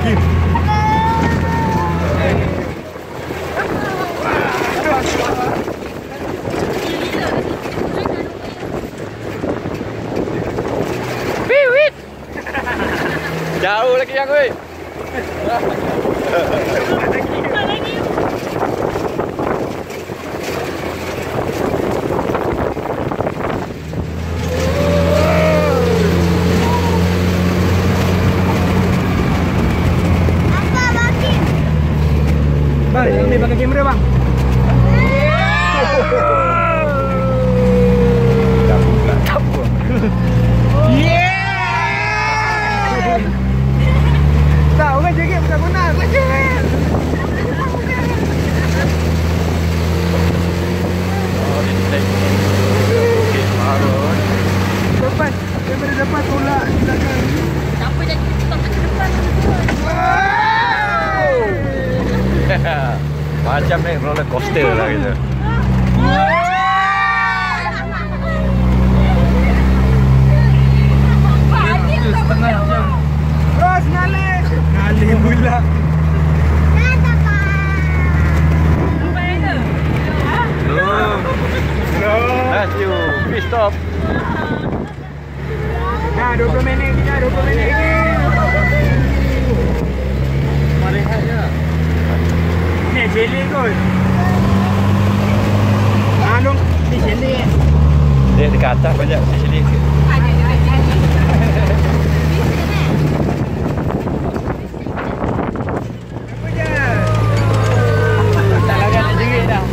Piwit. Jauh lagi yang oi. Bang, yang ni pakai kamera bang. Yeah! Macam naik roller coaster lah gitu. Setengah jam. Terus ngalih. Ngalih pula. Thank you. Please stop. Nah, 20 minit kita, 20 minit. Jelly kot. Anu, ni jelly. Dia dekat atas banyak di sini. Apa je? Tak lagi nak jerit dah.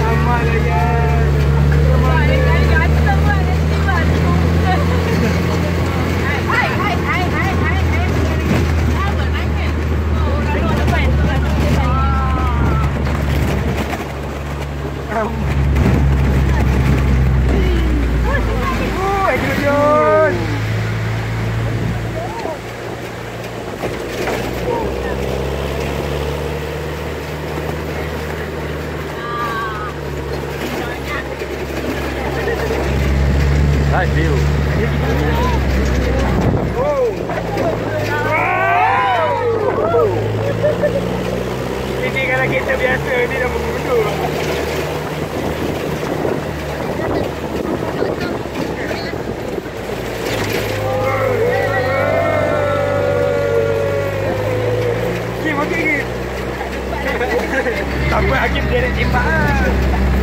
Sama lah je. Oh, Adrian. View. Ini kalau kita okey Kim. Tak apa Hakim dia nak tembak lah.